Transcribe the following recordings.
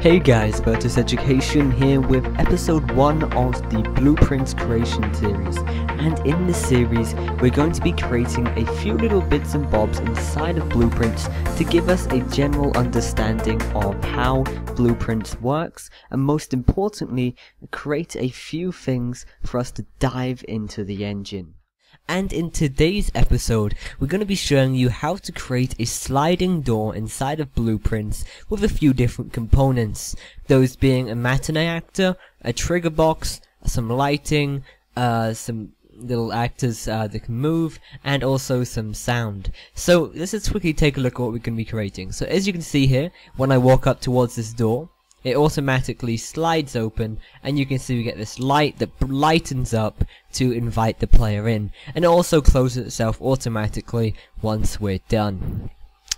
Hey guys, Virtus Education here with episode 1 of the Blueprints creation series. And in this series, we're going to be creating a few little bits and bobs inside of Blueprints to give us a general understanding of how Blueprints works, and most importantly, create a few things for us to dive into the engine. And in today's episode, we're going to be showing you how to create a sliding door inside of Blueprints with a few different components. Those being a matinee actor, a trigger box, some lighting, uh, some little actors uh, that can move, and also some sound. So let's just quickly take a look at what we're going to be creating. So as you can see here, when I walk up towards this door, it automatically slides open and you can see we get this light that lightens up to invite the player in and it also closes itself automatically once we're done.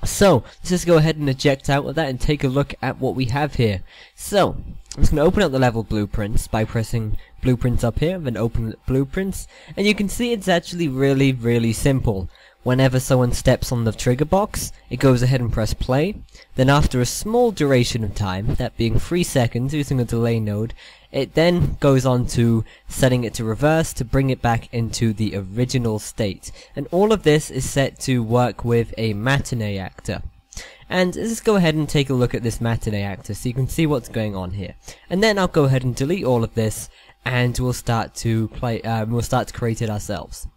So, let's just go ahead and eject out of that and take a look at what we have here. So, I'm just going to open up the level blueprints by pressing blueprints up here, then open blueprints, and you can see it's actually really, really simple. Whenever someone steps on the trigger box, it goes ahead and press play. Then after a small duration of time, that being 3 seconds using a delay node, it then goes on to setting it to reverse to bring it back into the original state. And all of this is set to work with a matinee actor. And let's go ahead and take a look at this matinee actor so you can see what's going on here. And then I'll go ahead and delete all of this and we'll start to play, uh, we'll start to create it ourselves.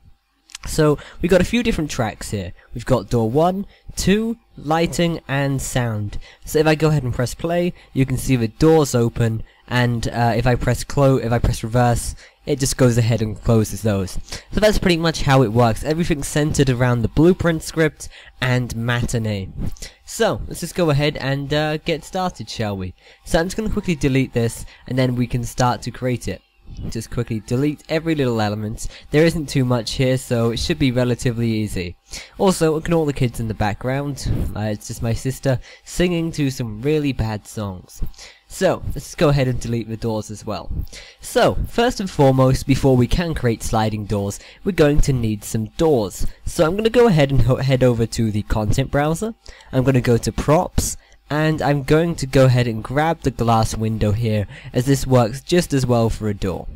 So we've got a few different tracks here. We've got door 1, 2, lighting, and sound. So if I go ahead and press play, you can see the doors open, and uh, if I press close, if I press reverse, it just goes ahead and closes those. So that's pretty much how it works. Everything's centered around the blueprint script and matinee. So, let's just go ahead and uh, get started, shall we? So I'm just going to quickly delete this, and then we can start to create it just quickly delete every little element. There isn't too much here, so it should be relatively easy. Also, ignore the kids in the background. Uh, it's just my sister singing to some really bad songs. So, let's go ahead and delete the doors as well. So, first and foremost, before we can create sliding doors, we're going to need some doors. So I'm going to go ahead and head over to the content browser. I'm going to go to props, and I'm going to go ahead and grab the glass window here as this works just as well for a door.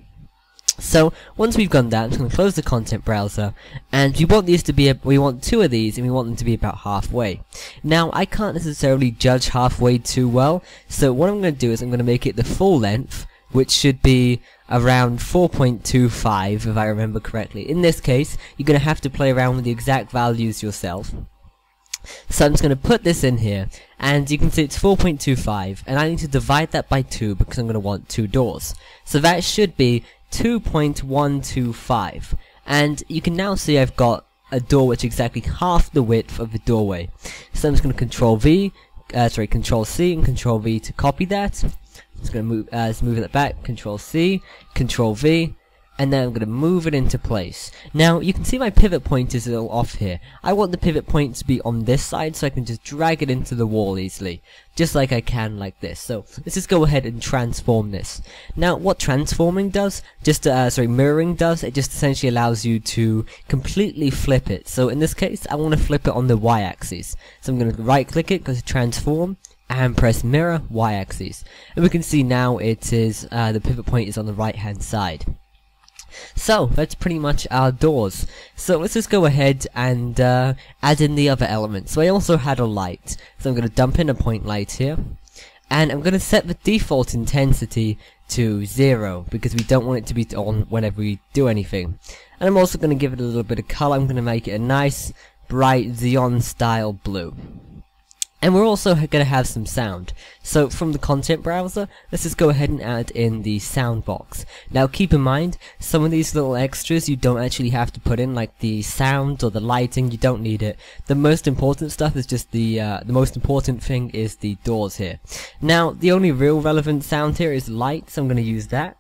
So once we've done that, I'm going to close the content browser, and we want these to be a, we want two of these, and we want them to be about halfway. Now I can't necessarily judge halfway too well, so what I'm going to do is I'm going to make it the full length, which should be around 4.25 if I remember correctly. In this case, you're going to have to play around with the exact values yourself. So I'm just going to put this in here, and you can see it's 4.25, and I need to divide that by 2 because I'm going to want two doors. So that should be 2.125, and you can now see I've got a door which is exactly half the width of the doorway. So I'm just going to Control V, uh, sorry, Control C and Control V to copy that. Just going to move, uh, just move it back, Control C, Control V, and then I'm going to move it into place. Now, you can see my pivot point is a little off here. I want the pivot point to be on this side so I can just drag it into the wall easily. Just like I can like this. So, let's just go ahead and transform this. Now, what transforming does, just, uh, sorry, mirroring does, it just essentially allows you to completely flip it. So, in this case, I want to flip it on the y-axis. So I'm going to right click it, go to transform, and press mirror y-axis. And we can see now it is, uh, the pivot point is on the right hand side. So, that's pretty much our doors. So let's just go ahead and uh, add in the other elements. So I also had a light. So I'm going to dump in a point light here. And I'm going to set the default intensity to 0, because we don't want it to be on whenever we do anything. And I'm also going to give it a little bit of color. I'm going to make it a nice, bright Xeon style blue. And we're also going to have some sound. So from the content browser, let's just go ahead and add in the sound box. Now keep in mind, some of these little extras you don't actually have to put in, like the sound or the lighting, you don't need it. The most important stuff is just the, uh, the most important thing is the doors here. Now, the only real relevant sound here is light, so I'm going to use that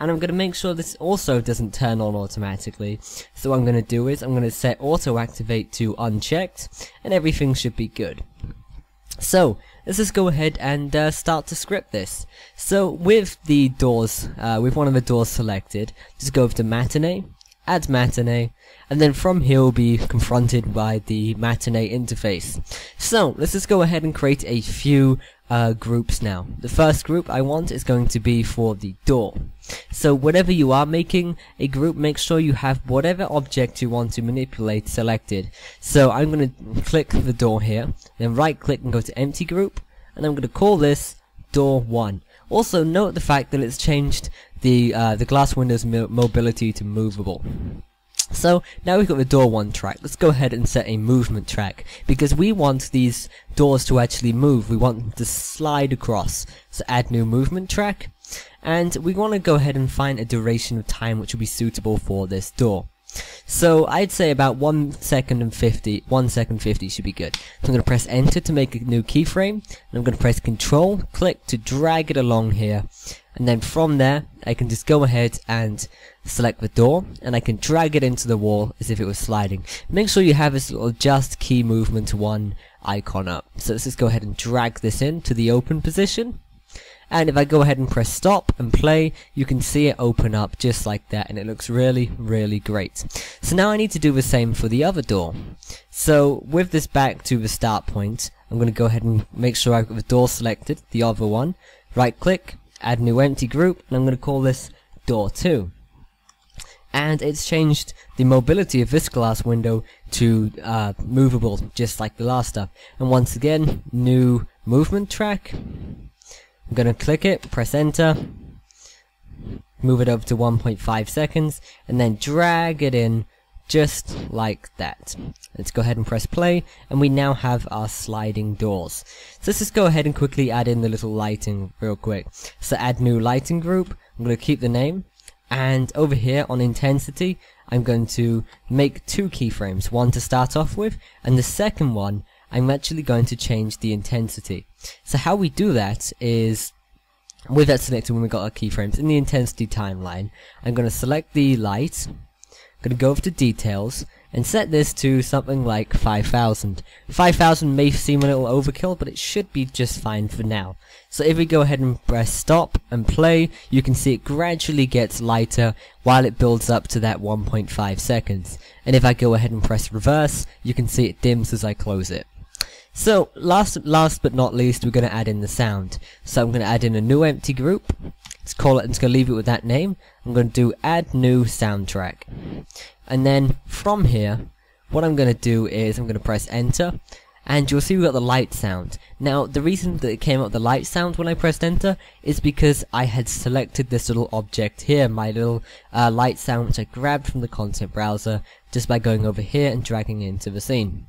and I'm going to make sure this also doesn't turn on automatically. So what I'm going to do is I'm going to set auto activate to unchecked and everything should be good. So, let's just go ahead and uh, start to script this. So, with the doors, uh, with one of the doors selected, just go over to Matinee, add matinee, and then from here we'll be confronted by the matinee interface. So, let's just go ahead and create a few uh, groups now. The first group I want is going to be for the door. So whatever you are making a group, make sure you have whatever object you want to manipulate selected. So I'm going to click the door here, then right click and go to empty group, and I'm going to call this door 1. Also note the fact that it's changed the uh, the glass window's mo mobility to movable. So now we've got the door one track. Let's go ahead and set a movement track because we want these doors to actually move. We want them to slide across. So add new movement track. And we want to go ahead and find a duration of time which will be suitable for this door. So I'd say about 1 second and 50, 1 second 50 should be good. So I'm going to press enter to make a new keyframe, and I'm going to press control, click to drag it along here, and then from there, I can just go ahead and select the door, and I can drag it into the wall as if it was sliding. Make sure you have this little just key movement 1 icon up. So let's just go ahead and drag this in to the open position. And if I go ahead and press stop and play, you can see it open up just like that and it looks really, really great. So now I need to do the same for the other door. So with this back to the start point, I'm going to go ahead and make sure I've got the door selected, the other one. Right click, add new empty group, and I'm going to call this door 2 and it's changed the mobility of this glass window to uh, movable, just like the last stuff. And once again, new movement track, I'm gonna click it, press enter, move it over to 1.5 seconds, and then drag it in just like that. Let's go ahead and press play, and we now have our sliding doors. So let's just go ahead and quickly add in the little lighting real quick. So add new lighting group, I'm going to keep the name, and over here on intensity, I'm going to make two keyframes, one to start off with, and the second one I'm actually going to change the intensity. So how we do that is, with that selected when we got our keyframes, in the intensity timeline, I'm going to select the light, going to go over to details, and set this to something like 5000. 5000 may seem a little overkill, but it should be just fine for now. So if we go ahead and press stop and play, you can see it gradually gets lighter while it builds up to that 1.5 seconds. And if I go ahead and press reverse, you can see it dims as I close it. So, last, last but not least, we're going to add in the sound. So I'm going to add in a new empty group. Let's call it, I'm just going to leave it with that name. I'm going to do add new soundtrack. And then, from here, what I'm going to do is I'm going to press enter. And you'll see we got the light sound. Now, the reason that it came up the light sound when I pressed enter is because I had selected this little object here, my little uh, light sound which I grabbed from the content browser just by going over here and dragging it into the scene.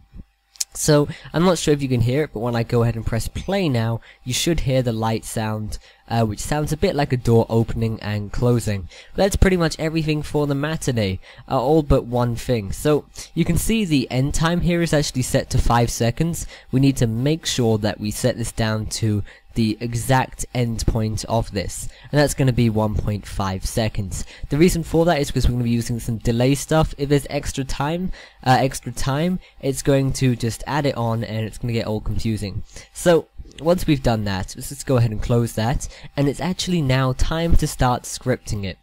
So, I'm not sure if you can hear it, but when I go ahead and press play now, you should hear the light sound, uh, which sounds a bit like a door opening and closing. That's pretty much everything for the matinee, uh, all but one thing. So, you can see the end time here is actually set to 5 seconds. We need to make sure that we set this down to the exact end point of this, and that's going to be 1.5 seconds. The reason for that is because we're going to be using some delay stuff. If there's extra time, uh, extra time, it's going to just add it on, and it's going to get all confusing. So once we've done that, let's just go ahead and close that, and it's actually now time to start scripting it.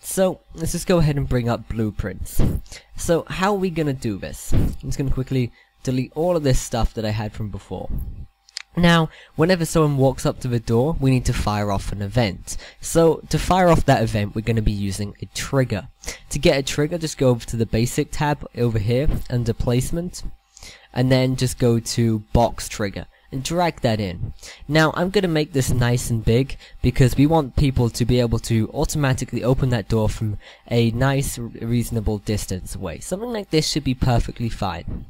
So, let's just go ahead and bring up blueprints. So, how are we gonna do this? I'm just gonna quickly delete all of this stuff that I had from before. Now, whenever someone walks up to the door, we need to fire off an event. So, to fire off that event, we're going to be using a trigger. To get a trigger, just go over to the basic tab over here, under placement, and then just go to box trigger and drag that in. Now I'm going to make this nice and big because we want people to be able to automatically open that door from a nice reasonable distance away. Something like this should be perfectly fine.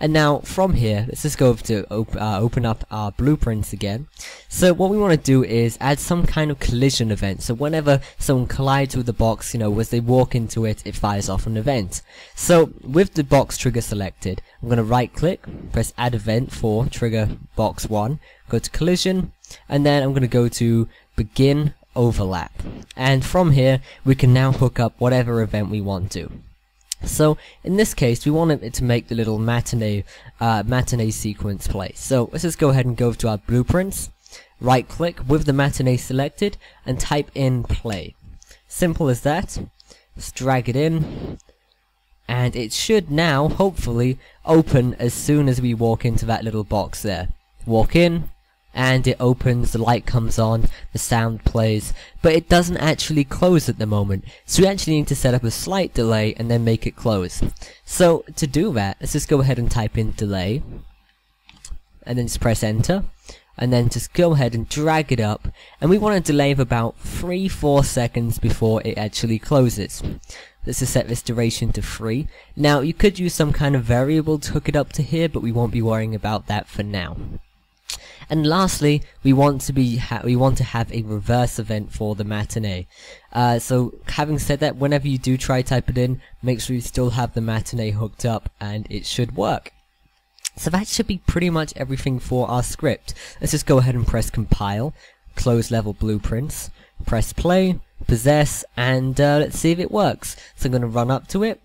And now from here, let's just go over to op uh, open up our blueprints again. So what we want to do is add some kind of collision event. So whenever someone collides with the box, you know, as they walk into it, it fires off an event. So with the box trigger selected, I'm going to right click, press add event for trigger box 1, go to collision, and then I'm going to go to begin overlap. And from here, we can now hook up whatever event we want to. So in this case, we wanted it to make the little matinee uh, matinee sequence play. So let's just go ahead and go to our blueprints, right click with the matinee selected, and type in play. Simple as that. Let's drag it in, and it should now, hopefully, open as soon as we walk into that little box there. Walk in, and it opens, the light comes on, the sound plays, but it doesn't actually close at the moment. So we actually need to set up a slight delay and then make it close. So to do that, let's just go ahead and type in delay, and then just press enter, and then just go ahead and drag it up, and we want a delay of about 3-4 seconds before it actually closes. Let's just set this duration to 3. Now, you could use some kind of variable to hook it up to here, but we won't be worrying about that for now. And lastly, we want to be we want to have a reverse event for the matinee. Uh, so having said that, whenever you do try type it in, make sure you still have the matinee hooked up, and it should work. So that should be pretty much everything for our script. Let's just go ahead and press compile, close level blueprints, press play, possess, and uh, let's see if it works. So I'm going to run up to it,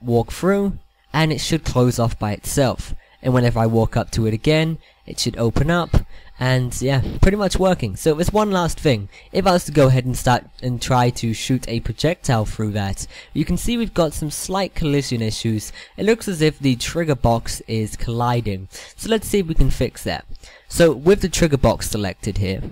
walk through, and it should close off by itself. And whenever I walk up to it again, it should open up, and yeah, pretty much working. So there's one last thing. If I was to go ahead and start and try to shoot a projectile through that, you can see we've got some slight collision issues. It looks as if the trigger box is colliding. So let's see if we can fix that. So with the trigger box selected here,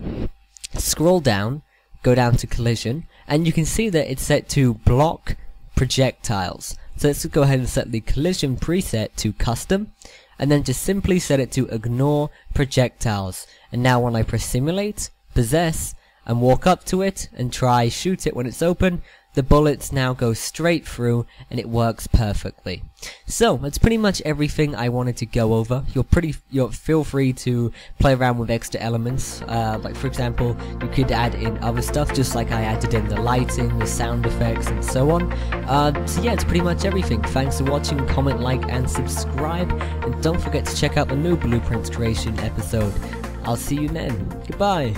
scroll down, go down to collision, and you can see that it's set to block projectiles. So let's go ahead and set the collision preset to custom, and then just simply set it to ignore projectiles. And now when I press simulate, possess, and walk up to it and try shoot it when it's open, the bullets now go straight through and it works perfectly. So that's pretty much everything I wanted to go over. You're pretty, you're feel free to play around with extra elements. Uh, like for example, you could add in other stuff, just like I added in the lighting, the sound effects, and so on. Uh, so yeah, it's pretty much everything. Thanks for watching. Comment, like, and subscribe, and don't forget to check out the new Blueprints Creation episode. I'll see you then. Goodbye.